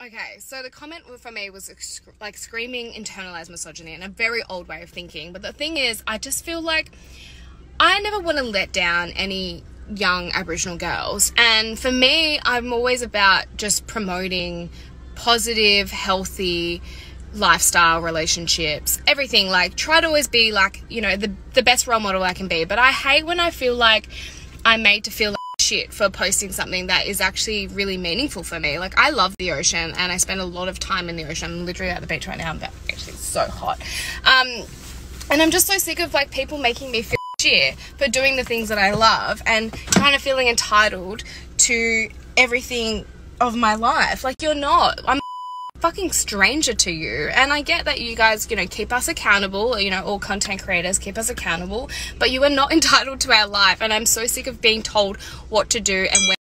Okay, so the comment for me was like screaming internalized misogyny and a very old way of thinking. But the thing is, I just feel like I never want to let down any young Aboriginal girls. And for me, I'm always about just promoting positive, healthy lifestyle, relationships, everything. Like, try to always be like, you know, the, the best role model I can be. But I hate when I feel like I'm made to feel like shit for posting something that is actually really meaningful for me. Like I love the ocean and I spend a lot of time in the ocean. I'm literally at the beach right now. I'm actually so hot. Um, and I'm just so sick of like people making me feel shit for doing the things that I love and kind of feeling entitled to everything of my life. Like you're not. I'm fucking stranger to you. And I get that you guys, you know, keep us accountable, you know, all content creators keep us accountable, but you are not entitled to our life. And I'm so sick of being told what to do and when